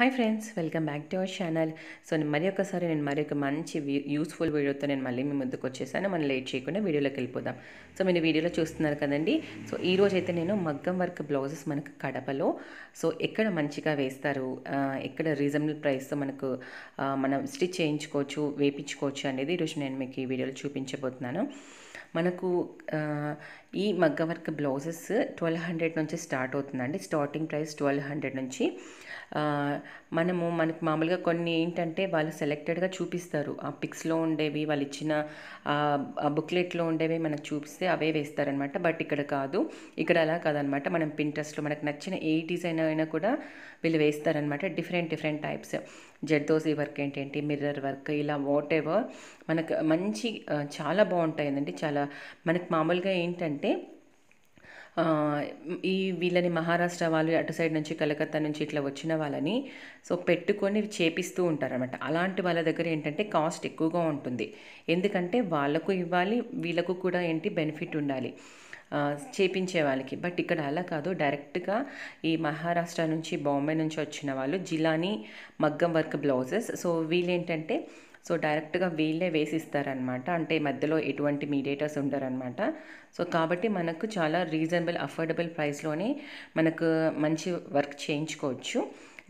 Hi friends welcome back to our channel so నేను మరి ఒకసారి నేను మరి ఒక మంచి యూస్ఫుల్ వీడియోతో నేను మళ్ళీ మీ ముందుకు వచ్చేసాను. మనం లేట్ చేయకుండా వీడియోలోకి వెళ్ళిపోదాం. సో మీరు వీడియోలో చూస్తున్నారు కదండి. సో ఈ రోజు అయితే నేను మగ్గం వర్క్ బ్లౌజెస్ మనకు కడపలో. సో ఎక్కడ మంచిగా వేస్తారు? ఎక్కడ రీజనబుల్ ప్రైస్తో మనకు మనం స్టిచ్ చేయించుకోవచ్చు వేపించుకోవచ్చు అనేది ఈరోజు నేను మీకు ఈ వీడియోలో చూపించబోతున్నాను. మనకు ఈ మగ్గ వర్క్ బ్లౌజెస్ ట్వెల్వ్ హండ్రెడ్ నుంచి స్టార్ట్ అవుతుందండి. స్టార్టింగ్ ప్రైస్ ట్వెల్వ్ హండ్రెడ్ నుంచి. మనము మనకు మామూలుగా కొన్ని ఏంటంటే వాళ్ళు సెలెక్టెడ్గా చూపిస్తారు. ఆ పిక్స్లో ఉండేవి వాళ్ళు ఇచ్చిన ఆ బుక్లెట్లో ఉండేవి మనకు చూపిస్తే అవే వేస్తారనమాట. బట్ ఇక్కడ కాదు. ఇక్కడ అలా కాదనమాట. మనం పింట్రెస్ట్లో మనకు నచ్చిన ఏ డిజైన్ అయినా కూడా వీళ్ళు వేస్తారనమాట. Different different types. Zardozi work ఏంటంటే మిర్రర్ వర్క్ ఇలా వాట్ ఎవర్ మనకు మంచి చాలా బాగుంటాయండి. చాలా మనకు మామూలుగా ఏంటంటే ఈ వీళ్ళని మహారాష్ట్ర వాళ్ళు అటు సైడ్ నుంచి కలకత్తా నుంచి ఇట్లా వచ్చిన వాళ్ళని సో పెట్టుకొని చేపిస్తూ ఉంటారనమాట అలాంటి వాళ్ళ దగ్గర ఏంటంటే కాస్ట్ ఎక్కువగా ఉంటుంది. ఎందుకంటే వాళ్ళకు ఇవ్వాలి వీళ్ళకు కూడా ఏంటి బెనిఫిట్ ఉండాలి. చేపించే వాళ్ళకి. బట్ ఇక్కడ అలా కాదు. డైరెక్ట్గా ఈ మహారాష్ట్ర నుంచి బాంబే నుంచి వచ్చిన వాళ్ళు జిలానీ మగ్గం వర్క్ బ్లౌజెస్. సో వీళ్ళేంటంటే సో డైరెక్ట్గా వీళ్ళే వేసిస్తారనమాట అంటే మధ్యలో ఎటువంటి మీడియేటర్స్ ఉండరనమాట సో కాబట్టి మనకు చాలా రీజనబుల్ అఫోర్డబుల్ ప్రైస్లోనే మనకు మంచి వర్క్ చేయించుకోవచ్చు.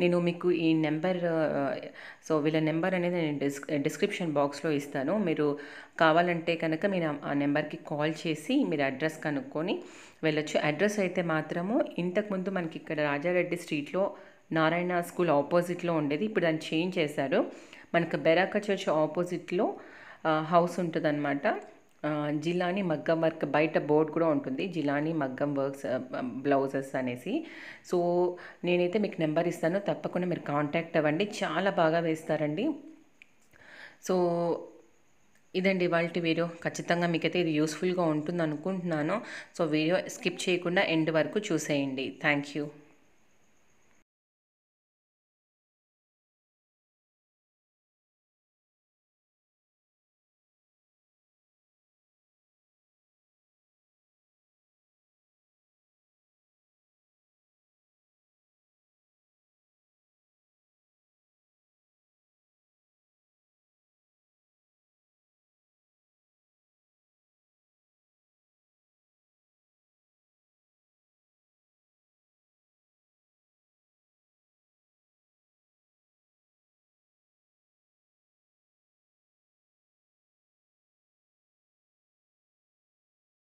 నేను మీకు ఈ నెంబర్ సో వీళ్ళ నెంబర్ అనేది నేను డిస్ డిస్క్రిప్షన్ బాక్స్లో ఇస్తాను. మీరు కావాలంటే కనుక మీరు ఆ- నెంబర్కి కాల్ చేసి మీరు అడ్రస్ కనుక్కొని వెళ్ళొచ్చు. అడ్రస్ అయితే మాత్రము ఇంతకుముందు మనకి ఇక్కడ రాజారెడ్డి స్ట్రీట్లో నారాయణ స్కూల్ ఆపోజిట్లో ఉండేది. ఇప్పుడు దాన్ని చేంజ్ చేశారు. మనకు బెరాక చర్చ్ ఆపోజిట్లో హౌస్ ఉంటుందన్నమాట. జిలానీ మగ్గం వర్క్ బయట బోర్డు కూడా ఉంటుంది. జిలానీ మగ్గం వర్క్స్ బ్లౌజెస్ అనేసి. సో నేనైతే మీకు నెంబర్ ఇస్తాను. తప్పకుండా మీరు కాంటాక్ట్ అవ్వండి. చాలా బాగా వేస్తారండి. సో ఇదండి ఇవాళ వీడియో. ఖచ్చితంగా మీకైతే ఇది యూస్ఫుల్గా ఉంటుంది అనుకుంటున్నాను సో వీడియో స్కిప్ చేయకుండా ఎండ్ వరకు చూసేయండి. Thank you.